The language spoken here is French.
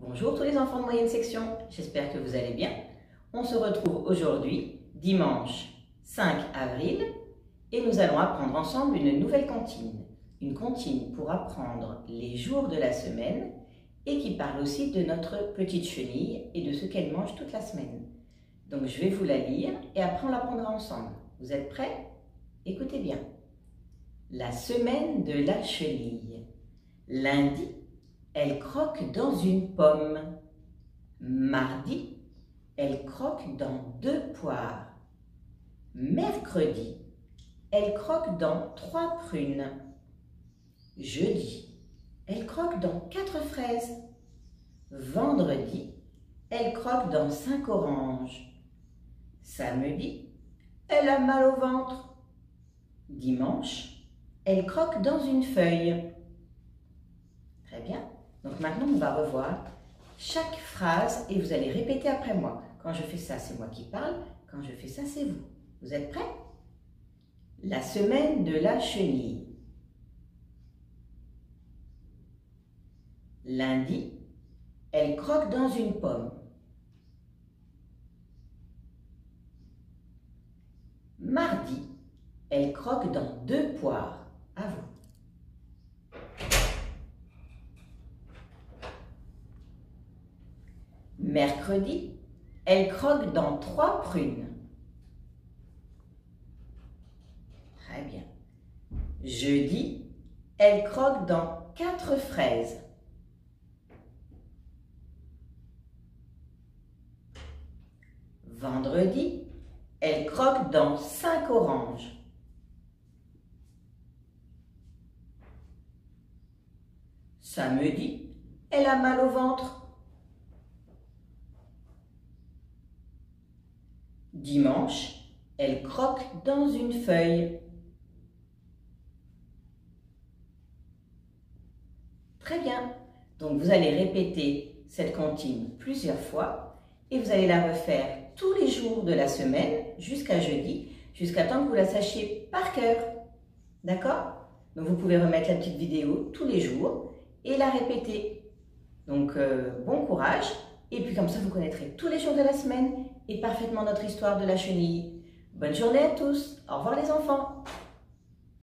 Bonjour tous les enfants de moyenne section, j'espère que vous allez bien. On se retrouve aujourd'hui, dimanche 5 avril, et nous allons apprendre ensemble une nouvelle comptine. Une comptine pour apprendre les jours de la semaine et qui parle aussi de notre petite chenille et de ce qu'elle mange toute la semaine. Donc je vais vous la lire et après on l'apprendra ensemble. Vous êtes prêts? Écoutez bien. La semaine de la chenille. Lundi, elle croque dans une pomme. Mardi, elle croque dans deux poires. Mercredi, elle croque dans trois prunes. Jeudi, elle croque dans quatre fraises. Vendredi, elle croque dans cinq oranges. Samedi, elle a mal au ventre. Dimanche, elle croque dans une feuille. Donc maintenant, on va revoir chaque phrase et vous allez répéter après moi. Quand je fais ça, c'est moi qui parle. Quand je fais ça, c'est vous. Vous êtes prêts? La semaine de la chenille. Lundi, elle croque dans une pomme. Mardi, elle croque dans deux poires. À vous. Mercredi, elle croque dans trois prunes. Très bien. Jeudi, elle croque dans quatre fraises. Vendredi, elle croque dans cinq oranges. Samedi, elle a mal au ventre. Dimanche, elle croque dans une feuille. Très bien. Donc vous allez répéter cette comptine plusieurs fois et vous allez la refaire tous les jours de la semaine jusqu'à jeudi, jusqu'à temps que vous la sachiez par cœur. D'accord? Donc vous pouvez remettre la petite vidéo tous les jours et la répéter. Donc euh, bon courage et puis comme ça vous connaîtrez tous les jours de la semaine et parfaitement notre histoire de la chenille. Bonne journée à tous. Au revoir les enfants.